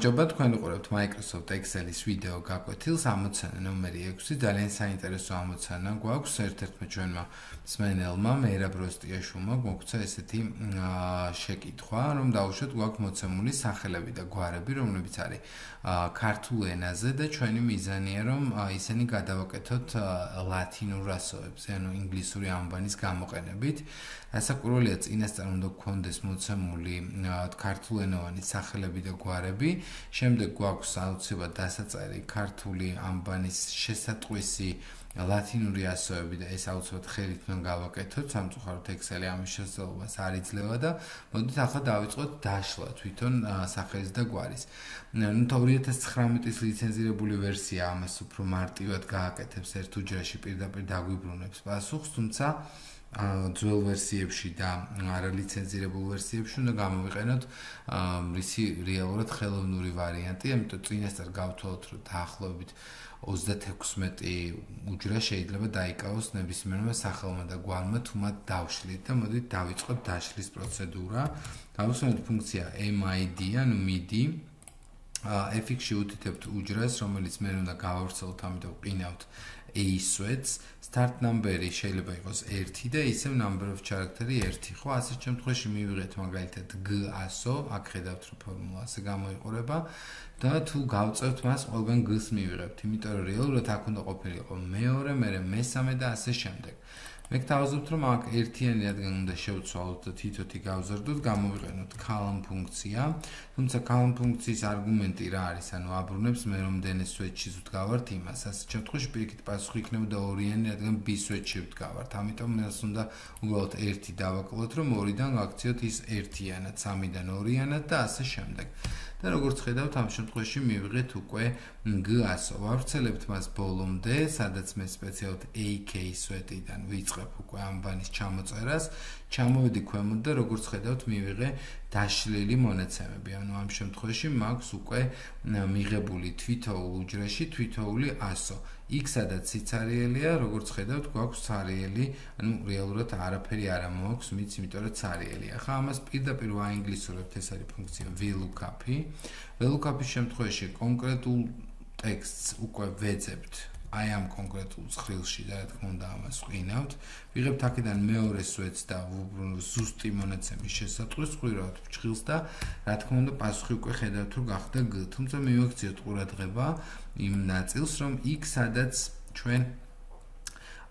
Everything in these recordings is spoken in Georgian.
გამარჯობა, თქვენ უყურებთ Microsoft Excel-ის ვიდეო გაკვეთილს, ამოცანა ნომერი 6. ძალიან საინტერესო ამოცანა გვაქვს ერთ-ერთმა ჩვენმა მსმენელმა, მერაბ როსტიაშვილმა, გვაქვს ესეთი შეკითხვა, რომ დაუშვათ გვაქვს მოცემული სახელები და გვარები, რომლებიც არის ქართულ ენაზე და ჩვენი მიზანია, რომ ისინი გადავაკეთოთ ლათინურ ასოებზე, ანუ ინგლისური ამბანის გამოყენებით. ასაკურველია წინასწარ უნდა გქონდეს მოცემული ქართულენოვანი სახელები და გვარები. შემდეგ გვაქვს აუცილებლად დასაწერი ქართული ამბანის შესატყვისი ლათინური ასოები და ეს აუცილებლად ხელით უნდა გავაკეთოთ. სამწუხაროდ Excel-ი ამის შესაძლებლობას არ იძლევა და მოდით ახლა დავიწყოთ დაშლა თვითონ სახელის და გვარის. ნუ 2019 წლის ლიცენზირებული ვერსია ამას უფრო მარტივად გააკეთებს ერთ უჯრაში პირდაპირ დაგვიბრუნებს პასუხს, თუმცა ძველ ვერსიებში და არალიცენზირებულ ვერსიებში უნდა გამოვიყენოთ ისი რეალურად ხელოვნური ვარიანტი, ამიტომ წინასწარ გავთვალოთ, რომ დაახლოებით 36 უჯრა შეიძლება დაიკავოს ნებისმიერმა სახელმა და გვარმა თუ მათ დავშლით და მოდით დავიწყოთ დაშლის პროცედურა. გავუსვენოთ ფუნქცია mid, ანუ midi. fx-ში უთითებთ უჯრას, რომელიც მე უნდა გავავრცელოთ, ამიტომ ვყინავთ a-swets start number-ი შეიძლება იყოს 1 და ისევ number of character-ი 1 ხო ასე შემთხვევაში მივიღეთ მაგალითად g-ასო აქ ხედავთ რომ ფორმულა ასე გამოიყურება და თუ გავწევთ მას ყველგან g-ს მივიღებთ. იმიტომ რომ რეალურად აქ უნდა ყოფილიყო მეორე მე მესამე და ასე შემდეგ მე გთავაზობთ რომ აქ ერთიანი რადგან უნდა შევცვალოთ და თითოთი გავზრდოთ გამოვიყენოთ column ფუნქცია. თუმცა column ფუნქციის არგუმენტი რა არის ანუ აბრუნებს მე რომდენი სვეჩში ვდგავართ იმას. ასე შემთხვევაში პირიქით პასუხი იქნება ორიანი რადგან b სვეჩში ვდგავართ. ამიტომ მას უნდა უბრალოდ ერთი დავაკლოთ რომ ორიდან გაქციოთ ის ერთიანად სამიდან ორიანად და ასე შემდეგ. და როგორც ხედავთ ამ შემთხვევაში მივიღეთ უკვე g-ასო. ვავრცელებთ მას ბოლომდე, სადაც მე სპეციალურად AK სვეტიდან ვიწყებ უკვე ამბანის ჩამოწერას. ჩამოვედი ქვემოთ და როგორც ხედავთ მივიღე დაშლილი მონაცემები. ანუ ამ შემთხვევაში მაქვს უკვე მიღებული თვითოულ უჯრაში თვითოული 100. x-სადაც სიცარიელია, როგორც ხედავთ, გვაქვს ცარიელი, ანუ რეალურად არაფერი არ ამოაქვს მიც, იმიტომ რომ ცარიელია. ხა ამას პირდაპირ ვაინგლისურებთ, ეს არის ფუნქცია VLOOKUP-ი. VLOOKUP-ის შემთხვევაში კონკრეტულ ტექსტს უკვე ვეძებთ აი ამ კონკრეტულ ხრილში და რა თქმა უნდა ამას ვყინავთ. ვიღებთ აქედან მეორე სვეტს და ზუსტი მონაცემის შესატყვეს ხვირავთ ფჭილს და რა თქმა უნდა პასუხი უკვე ხედავთ რომ გახდა g. თუმცა მივაქციოთ ყურადღება იმ ნაწილს რომ x სადაც ჩვენ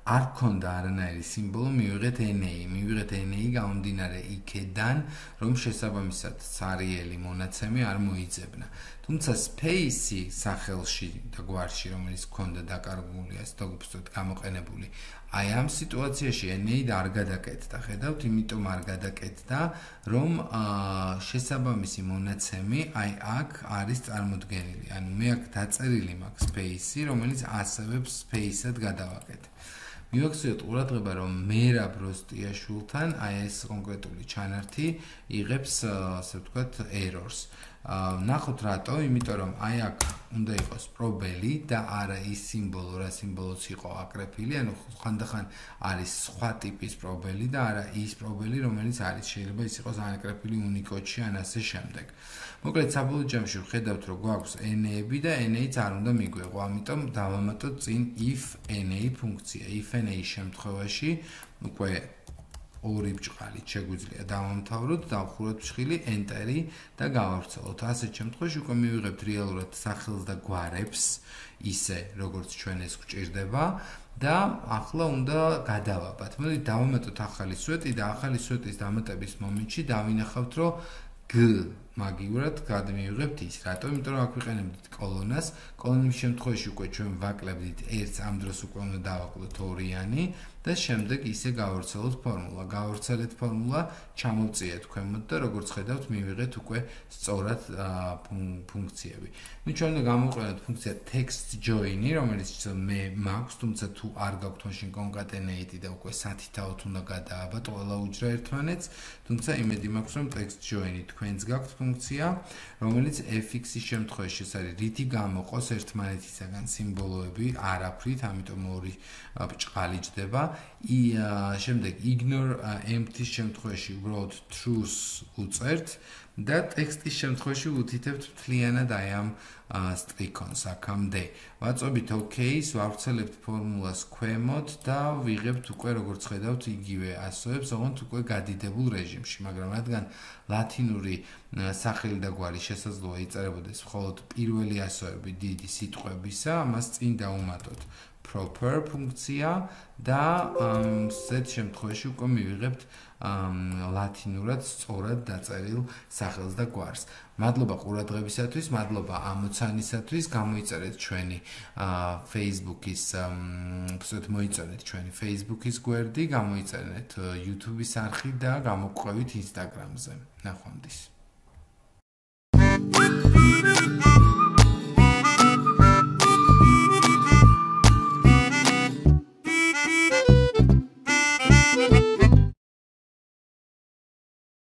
არ ქონდა არანაირი სიმბოლო მივიღეთ NA მივიღეთ NA გამომდინარე იქედან რომ შესაბამისად სარიელი მონაცემი არ მოიძებნა. თუმცა space-ი სახელში და გვარში რომელიც ქონდა დაკარგული ასე დაგუბრუნდეთ გამოყენებული აი ამ სიტუაციაში NA და არ გადაკეთდა. ხედავთ იმიტომ არ გადაკეთდა რომ შესაბამისი მონაცემი აი აქ არის წარმოქმნილი ანუ მე აქ დაწერილი მაქვს space-ი რომელიც ასევე space-ად გადავაკეთე მივაქციოთ ყურადღება, რომ მერა ბროსტიაშვილთან აი ეს კონკრეტული ჩანართი იღებს, ასე ვთქვათ, errors. ნახოთ რატო? იმიტომ რომ აი აქ უნდა იყოს პრობელი და არა ის სიმბოლო, რა სიმბოლოც იყო აკრეფილი, ანუ ხანდახან არის სხვა ტიპის პრობელი და არა ის პრობელი, რომელიც არის შეიძლება ის იყოს აკრეფილი უნიკოდში ან ასე შემდეგ. მოკლედ საბოლოო ჯამში ვხედავთ, რომ გვაქვს na-ები და na-ც არ უნდა მიგვეღო, ამიტომ დავამატოთ წინ if na ფუნქცია. if na შემთხვევაში უკვე ორი ბჭყალი შეგვიძლია დავამთავროთ, დავხუროთ ფშხილი enter-ი და გავავრცელოთ. ასეთ შემთხვევაში უკვე მივიღებთ რეალურად სახელს და გვარებს, ისე როგორც ჩვენ ეს გვჭირდება და ახლა უნდა გადავაბათ. მოდი დავამატოთ ახალი სვეტი და ახალი სვეტის დამატების მომენტში დავინახავთ, რომ g მაგივრად გადმივიღებთ ის, რატომ? იმიტომ რომ აქ ვიყენებდით კოლონას, კოლონის შემთხვევაში უკვე ჩვენ ვაკლებდით ერთს ამ დროს უკვე უნდა დავაკლოთ ორიანი და შემდეგ ისე გავავრცელოთ ფორმულა. გავავრცელეთ ფორმულა, ჩამოვწიეთ ქვემოთ და როგორც ხედავთ, მივიღეთ უკვე სწორად ფუნქციები. ნუ ჩვენ უნდა გამოვიყენოთ ფუნქცია text join-ი, რომელიც მე მაქვს, თუმცა თუ არ გაქვთ მაშინ concatenate და უკვე სათითაოდ უნდა გადააბათ ყველა უჯრა ერთმანეთს, თუმცა იმედი მაქვს, რომ text join-ი თქვენს გაქვთ ფუნქცია, რომელიც fx-ის შემთხვევაში არის რითი გამოყოს ერთმანეთისაგან სიმბოლოები არაფრით, ამიტომ ორი ბრჭყალი ჯდება. i შემდეგ ignore empty-ის შემთხვევაში უბრალოდ truth უწერთ და ტექსტის შემთხვევაში უთითებთ მთლიანად აი ამ სტრიქონს აქამდე. ვაწობით OK-ს, ვავრცელებთ ფორმულას ქვემოთ და ვიღებთ უკვე როგორც ხედავთ იგივე ასოებს, ოღონდ უკვე გადიდებულ რეჟიმში, მაგრამ რადგან ლათინური სახელი და გვარი შესაძლოა იწერებოდეს მხოლოდ პირველი ასოები დიდი სიტყვებისა, ამას წინ დავუმატოთ proper ფუნქცია და ზეთ შემთხვევაში უკვე მივიღებთ ლათინურად სწორად დაწერილ სახელს და გვარს. მადლობა ყურადღებისათვის, მადლობა ამოცანისათვის. გამოიწერეთ ჩვენი Facebook-ის, ვთქვით, მოიწერეთ ჩვენი Facebook-ის გვერდი, გამოიწერეთ YouTube-ის არხი და გამოგვყევით Instagram-ზე. ნახვამდის.